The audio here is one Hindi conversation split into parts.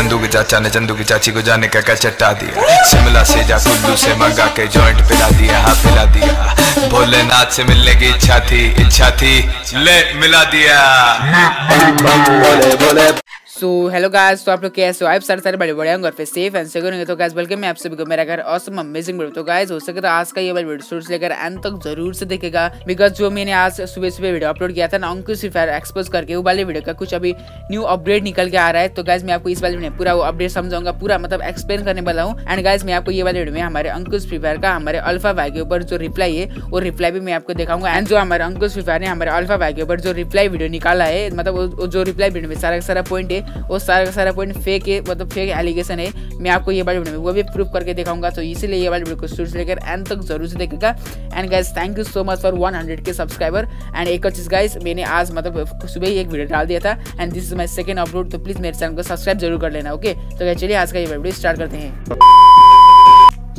संदू के चाचा ने चंदू की चाची को जाने का चट्टा दिया। शिमला से जा कुल्लू से मंगा के जॉइंट पिला दिया हाँ पिला दिया। भोलेनाथ से मिलने की इच्छा थी इच्छा थी, ले, मिला दिया। सो हेलो गाइस तो आप लोग कैसे हो? आप सारे सारे बड़े बड़े होंगे और फिर सेफ़ एंड सिक्योर होंगे। तो गाइस वेलकम मैं आप सभी को मेरा घर ऑसम अमेजिंग वीडियो तो गाइस हो सके तो आज का ये वाला वीडियो शुरू से लेकर एंड तक ज़रूर से देखेगा। बिकॉज़ जो मैंने आज सुबह सुबह वीडियो अपलोड किया था ना अंकुश फायर एक्सपोज करके, वो वाले वीडियो का कुछ अभी न्यू अपडेट निकल के आ रहा है। तो गाइस मैं आपको इस वाले वीडियो में पूरा वो अपडेट समझाऊँगा, पूरा मतलब एक्सप्लेन करने वाला हूँ। एंड गाइस मैं आपको ये वाले वीडियो में हमारे अंकुश फ्री फायर का, हमारे अल्फ़ा भाई के ऊपर जो रिप्लाई है, वो रिप्लाई भी मैं आपको दिखाऊँगा। एंड जो हमारे अंकुश फ्री फायर ने हमारे अल्फ़ा भाई के ऊपर जो रिप्लाई वीडियो निकाला है मतलब जो रिप्लाई वीडियो में सारा सारा पॉइंट है वो सारा का सारा पॉइंट फेक है मतलब फेक एलिगेशन है। मैं आपको ये वाली वीडियो में वो भी प्रूफ करके दिखाऊँगा तो इसीलिए ये वाली वीडियो को शुरू से लेकर एंड तक ज़रूर से देखेगा and guys thank you so much for 100 के सब्सक्राइबर एंड एक और चीज़ गाइज़ मैंने आज मतलब सुबह ही एक वीडियो डाल दिया था। And this is my second upload तो प्लीज़ मेरे चैनल को सब्सक्राइब ज़रूर कर लेना ओके तो चलिए आज का ये वीडियो स्टार्ट करते हैं।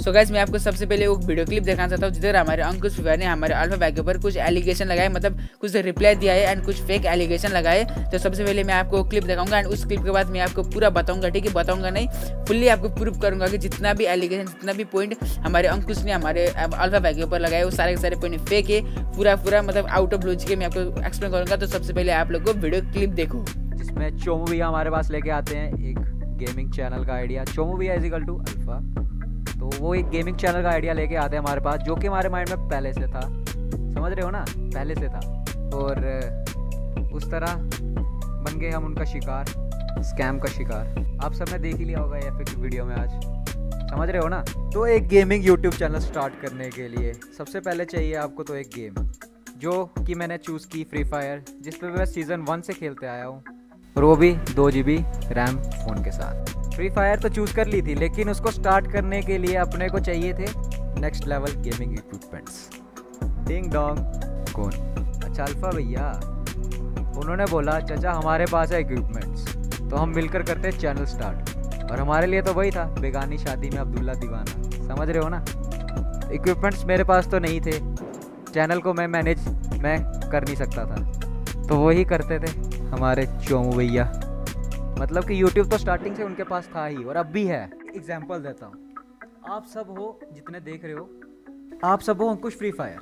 सो गाइज़ मैं आपको सबसे पहले एक वीडियो क्लिप दिखाना चाहता हूँ, जिधर हमारे अंकुश विवाह ने हमारे अल्फ़ा बैग के ऊपर कुछ एलिगेशन लगाए मतलब कुछ रिप्लाई दिया है एंड कुछ फेक एलिगेशन लगाए। तो सबसे पहले मैं आपको क्लिप दिखाऊँगा एंड उस क्लिप के बाद मैं आपको पूरा बताऊँगा, ठीक है? बताऊँगा नहीं फुल्ली आपको प्रूव करूँगा कि जितना भी एलिगेशन जितना भी पॉइंट हमारे अंकुश ने हमारे अल्फ़ा बैग के ऊपर लगाए, वो सारे के सारे पॉइंट फेक है पूरा पूरा मतलब आउट ऑफ़ लॉजिक मैं आपको एक्सप्लेन करूँगा। तो सबसे पहले आप लोग को वीडियो क्लिप देखो। जिसमें चोमू भैया हमारे पास लेके आते हैं एक गेमिंग चैनल का आइडिया चोमू भैया इजिकल टू अल्फ़ा वो एक गेमिंग चैनल का आइडिया लेके आते हैं हमारे पास, जो कि हमारे माइंड में पहले से था। समझ रहे हो ना? पहले से था। और उस तरह बन गए हम उनका शिकार स्कैम का शिकार। आप सबने देख ही लिया होगा ये फिर वीडियो में आज। समझ रहे हो ना? तो एक गेमिंग यूट्यूब चैनल स्टार्ट करने के लिए सबसे पहले चाहिए आपको तो एक गेम जो कि मैंने चूज़ की फ्री फायर जिस पर मैं सीज़न वन से खेलते आया हूँ। और वो भी दो जी बी रैम फ़ोन के साथ। फ्री फायर तो चूज़ कर ली थी लेकिन उसको स्टार्ट करने के लिए अपने को चाहिए थे next level gaming equipments ding dong कौन? अच्छा अल्फ़ा भैया उन्होंने बोला चाचा हमारे पास है इक्विपमेंट्स तो हम मिलकर करते हैं चैनल स्टार्ट और हमारे लिए तो वही था बेगानी शादी में अब्दुल्ला दीवाना। समझ रहे हो ना? इक्विपमेंट्स मेरे पास तो नहीं थे। चैनल को मैं मैनेज मैं कर नहीं सकता था। तो वही करते थे हमारे चोमू भैया। मतलब कि यूट्यूब तो स्टार्टिंग से उनके पास था ही और अब भी है। एग्ज़ाम्पल देता हूँ। आप सब हो जितने देख रहे हो, आप सब हो अंकुश फ्री फायर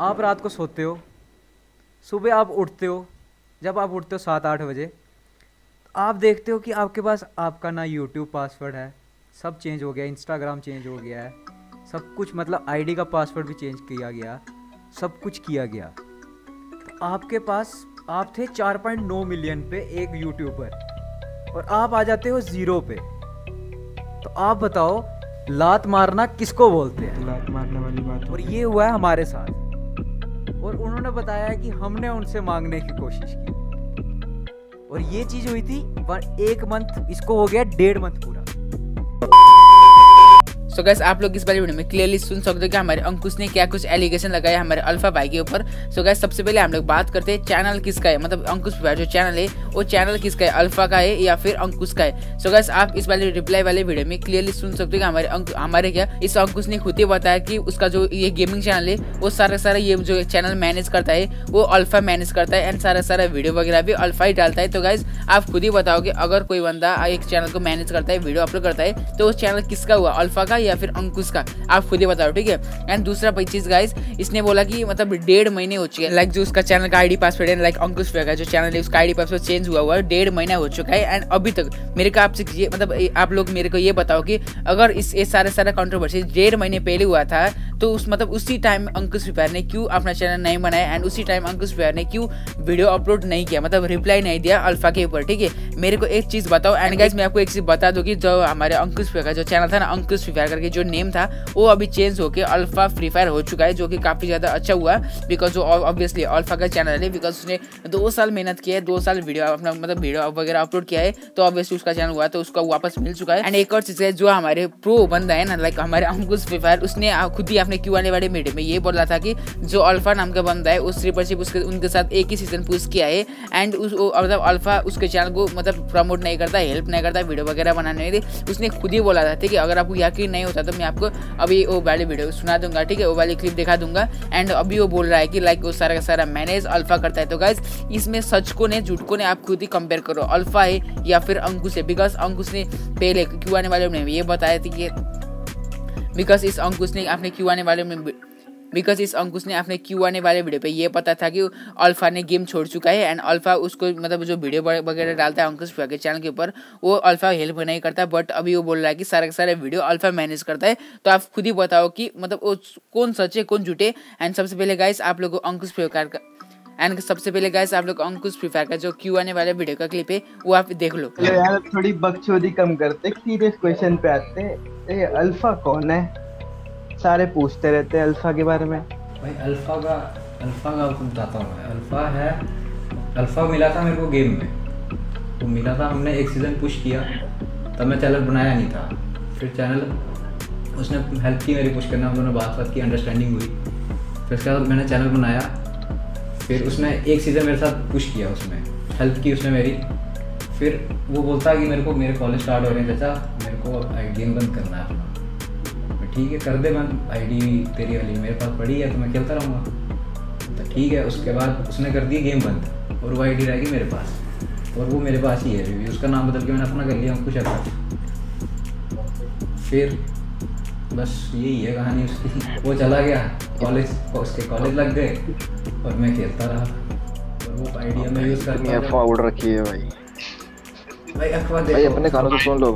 आप रात को सोते हो, सुबह आप उठते हो, जब आप उठते हो सात आठ बजे, आप देखते हो कि आपके पास आपका ना यूट्यूब पासवर्ड है, सब चेंज हो गया इंस्टाग्राम चेंज हो गया है, सब कुछ मतलब आईडी का पासवर्ड भी चेंज किया गया, सब कुछ किया गया। तो आपके पास, आप थे 4.9 मिलियन पे एक यूट्यूबर और आप आ जाते हो ज़ीरो पे। तो आप बताओ लात मारना किसको बोलते हैं? लात मारने वाली बात और ये हुआ है हमारे साथ। और उन्होंने बताया कि हमने उनसे मांगने की कोशिश की। और ये चीज़ हुई थी एक मंथ इसको हो गया डेढ़ मंथ पूरा। सो गैस आप लोग इस बारे वीडियो में क्लियरली सुन सकते हो कि हमारे अंकुश ने क्या कुछ एलिगेशन लगाया हमारे अल्फ़ा भाई के ऊपर। सो गैस सबसे पहले हम लोग बात करते हैं चैनल किसका है? मतलब अंकुश भाई, जो चैनल है, वो चैनल किसका है? अल्फ़ा का है या फिर अंकुश का है? सो गैस आप इस वाले रिप्लाई वाले वीडियो में क्लियरली सुन सकते हो कि हमारे हमारे क्या? इस अंकुश ने खुद ही बताया कि उसका जो ये गेमिंग चैनल है, वो सारा सारा ये जो चैनल मैनेज करता है, वो अल्फ़ा मैनेज करता है एंड सारा सारा वीडियो वगैरह भी अल्फ़ा ही डालता है। तो गाइज़ आप खुद ही बताओगे अगर कोई बंदा एक चैनल को मैनेज करता है वीडियो अपलोड करता है तो उस चैनल किसका हुआ? अल्फ़ा का या फिर अंकुश का। आप खुद ही बताओ, ठीक है? एंड दूसरा चीज़ गाइज़ इसने बोला कि मतलब डेढ़ महीने हो चुके हैं। लाइक जो उसका चैनल का आईडी पासवर्ड है लाइक अंकुश का जो चैनल है, उसका आईडी पासवर्ड चेंज हुआ हुआ है, डेढ़ महीना हो चुका है। एंड अभी तक मेरे को आपसे ये मतलब आप लोग मेरे को ये बताओ कि अगर इस, ये सारे, सारा कॉन्ट्रोवर्सी डेढ़ महीने पहले हुआ था तो उस मतलब उसी टाइम अंकुश विपार ने क्यों अपना चैनल नहीं बनाया एंड उसी टाइम अंकुश विपार ने क्यों वीडियो अपलोड नहीं किया? मतलब रिप्लाई नहीं दिया अल्फ़ा के ऊपर, ठीक है? मेरे को एक चीज़ बताओ एंड गाइज़ मैं आपको एक चीज़ बता दूँ कि जो हमारे अंकुश का जो चैनल था ना, अंकुश फ्री फायर करके जो नेम था, वो अभी चेंज होकर अल्फ़ा फ्री फायर हो चुका है, जो कि काफ़ी ज़्यादा अच्छा हुआ बिकॉज़ वो ऑब्वियसली अल्फ़ा का चैनल है बिकॉज़ उसने दो साल मेहनत किया है, दो साल वीडियो अपना मतलब वीडियो वगैरह अपलोड किया है तो ऑब्वियसली उसका चैनल हुआ तो उसको वापस मिल चुका है. एंड एक और चीज़ है, जो हमारे प्रो बंदा है ना लाइक हमारे अंकुश फ्री फायर उसने खुद ही अपने क्यों आने वाले वीडियो में ये बोल था कि जो अल्फ़ा नाम का बंदा है, उस रिपरशिप उसके, उनके साथ एक ही सीज़न पूछ किया है एंड उस मतलब अल्फ़ा उसके चैनल को मतलब प्रमोट नहीं करता हेल्प नहीं करता वीडियो वगैरह बनाने में उसने खुद ही बोला था, ठीक है, अगर आपको यकीन नहीं होता तो मैं आपको अभी वो वाली वीडियो सुना दूँगा, ठीक है, वो वाली क्लिप दिखा दूँगा। एंड अभी वो बोल रहा है कि लाइक वो सारा का सारा मैनेज अल्फ़ा करता है। तो गाइज़ इसमें सच को ने झूठ को ने आप खुद ही कंपेयर करो, अल्फ़ा है या फिर अंकुश है बिकॉज़ अंकुश ने पहले क्यों आने वाले में ये बताया था कि बिकॉज़ इस अंकुश ने अपने क्यों आने वाले में बिकॉज़ इस अंकुश ने अपने क्यू आने वाले वीडियो पे ये पता था कि अल्फ़ा ने गेम छोड़ चुका है एंड अल्फ़ा उसको मतलब जो वीडियो वगैरह डालता है अंकुश के चैनल के ऊपर, वो अल्फ़ा हेल्प नहीं करता बट अभी वो बोल रहा है कि सारे सारे वीडियो अल्फ़ा मैनेज करता है। तो आप खुद ही बताओ कि मतलब वो कौन सच है कौन झूठे? एंड सबसे पहले गाइस आप लोग अंकुश प्रकार का एंड सबसे पहले गाइस आप लोग अंकुश फ्री फायर का जो क्यू आने वाले वीडियो का क्लिप है वो आप देख लो। यार थोड़ी बकचोदी कम करते सीरियस क्वेश्चन पे आते ये अल्फ़ा कौन है? सारे पूछते रहते हैं अल्फ़ा के बारे में। भाई अल्फ़ा का अल्फ़ा का आपको बताता हूँ मैं। अल्फ़ा है अल्फ़ा मिला था मेरे को गेम में। वो मिला था हमने एक सीज़न पुश किया। तब मैं चैनल बनाया नहीं था। फिर चैनल उसने हेल्प की मेरी पुश करना हम दोनों बात बात की अंडरस्टैंडिंग हुई। फिर उसके बाद मैंने चैनल बनाया। फिर उसने एक सीज़न मेरे साथ पुश किया उसमें। हेल्प की उसने मेरी। फिर वो बोलता है कि मेरे को, मेरे कॉलेज स्टार्ट हो रहे हैं, चाचा, मेरे को आई गेम बंद करना है अपना। ठीक है, कर दे बंद। आईडी तेरी वाली मेरे पास पड़ी है तो मैं खेलता रहूँगा। तो ठीक है, उसके बाद उसने कर दी गेम बंद और वो आईडी रहेगी मेरे पास। और वो मेरे पास ही है अभी उसका नाम बदल के मैंने अपना कर लिया कुछ अगर फिर बस यही है कहानी उसकी। वो चला गया। कॉलेज उसके कॉलेज लग गए। और मैं खेलता रहा। और वो आइडिया में यूज़ करता उड़ रखी है भाई। भाई अखबार भाई अपने कानों से सुन लो।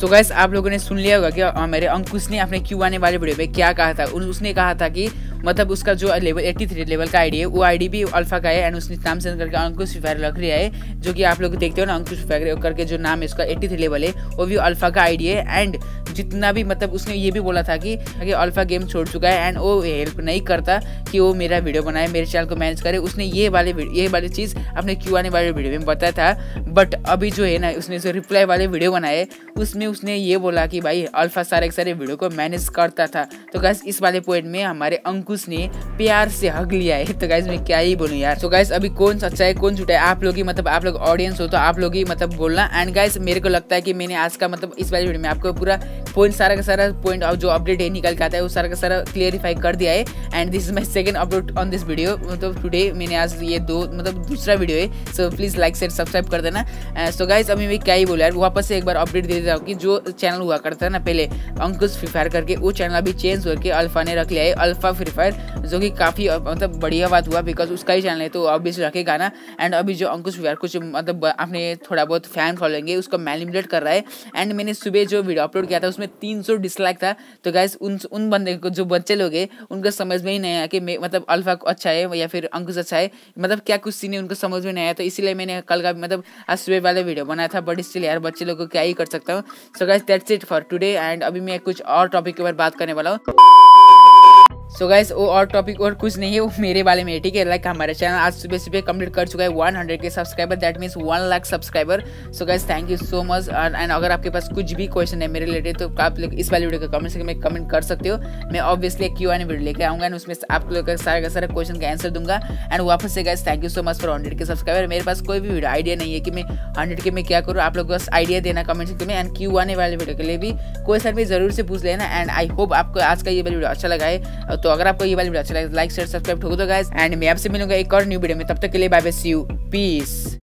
तो गैस आप लोगों ने सुन लिया होगा कि मेरे अंकुश ने अपने क्यू आने वाले वीडियो में क्या कहा था? उसने कहा था कि मतलब उसका जो लेवल 83 लेवल का आईडी है, वो आईडी भी अल्फ़ा का है एंड उसने नाम सेंड करके अंकुश फायर रख लिया है, जो कि आप लोग देखते हो ना, अंकुश फायर करके जो नाम है, उसका 83 लेवल है, वो भी अल्फ़ा का आईडी है एंड जितना भी मतलब उसने ये भी बोला था कि अल्फ़ा गेम छोड़ चुका है एंड वो हेल्प नहीं करता कि वो मेरा वीडियो बनाए, मेरे चैनल को मैनेज करे। उसने ये वाले ये वाली चीज़ अपने क्यू आने वाले वीडियो में बताया था बट अभी जो है ना, उसने जो रिप्लाई वाले वीडियो बनाए, उसमें उसने ये बोला कि भाई अल्फ़ा सारे सारे वीडियो को मैनेज करता था। तो गैस इस वाले पॉइंट में हमारे अंकुश ने प्यार से हक लिया है। तो गैस मैं क्या ही बोलूँ यार? तो गैस अभी कौन सच्चा है, कौन झूठा है? आप लोग ही मतलब आप लोग ऑडियंस हो तो आप लोग ही मतलब बोलना। एंड गैस मेरे को लगता है कि मैंने आज का मतलब इस वाले वीडियो में आपको पूरा पॉइंट सारा का सारा पॉइंट जो अपडेट है निकल के आता है, वो सारा का सारा क्लियरिफाई कर दिया है। And this is my second upload on this video मतलब टुडे मैंने आज ये दो मतलब दूसरा वीडियो है। So please like share subscribe कर देना। सो गाइस अभी मैं क्या ही बोला यार? वापस से एक बार अपडेट दे देता हूँ कि जो चैनल हुआ करता है ना पहले, अंकुश फ्री फायर करके, वो चैनल अभी चेंज करके अल्फ़ा ने रख लिया है। अल्फ़ा फ्री फायर जो कि काफ़ी मतलब बढ़िया बात हुआ बिकॉज़ उसका ही चैनल है तो ऑब्वियसली रखेगा ना एंड अभी जो अंकुश फायर कुछ मतलब अपने थोड़ा बहुत फ़ैन फॉलोइंग है उसको मैनिमुलेट कर रहा है एंड मैंने सुबह जो वीडियो अपलोड किया था, उसमें तीन सौ डिसलाइक था तो गैस उन उन बंदे को, जो बच्चे लोग हैं, उनको समझ में ही नहीं आया कि मतलब अल्फ़ा अच्छा है, या फिर अंकुश अच्छा है मतलब क्या कुछ सीन है, उनको समझ में नहीं आया तो इसीलिए मैंने कल का मतलब आज सुबह वाले वीडियो बनाया था बट स्टिल यार बच्चे लोग को क्या ही कर सकता हूँ। So guys that's it for today and अभी मैं कुछ और टॉपिक के ऊपर बात करने वाला हूँ। सो गाइस वो और टॉपिक और कुछ नहीं है, वो मेरे बारे में ठीक है? लाइक हमारे चैनल आज सुबह सुबह कंप्लीट कर चुका है वन हंड्रेड के subscriber that means one lakh subscriber so guys thank you so much and अगर आपके पास कुछ भी क्वेश्चन है मेरे रिलेटेड तो आप लोग इस वाली वीडियो को कमेंट सेक्शन में कमेंट कर सकते हो। मैं ऑब्वियसली क्यू आने वीडियो लेकर आऊँगा एंड उसमें आप लोग का सारा का सारा क्वेश्चन का आंसर दूँगा। एंड वापस से guys thank you so much for hundred के सब्सक्राइबर मेरे पास कोई भी वीडियो आइडिया नहीं है कि मैं हंड्रेड के में क्या करूँ। आप लोग बस आइडिया देना कमेंट सेक्शन में। एंड क्यू आने वाले वीडियो के लिए भी सर भी ज़रूर से पूछ लेना। एंड आई होप आपको आज का ये वाली वीडियो अच्छा लगा है। तो अगर आपको ये वाली वीडियो अच्छा लगे लाइक शेयर सब्सक्राइब ठोक दो गाइस एंड मैं आपसे मिलूँगा एक और न्यू वीडियो में। तब तक के लिए bye bye see you peace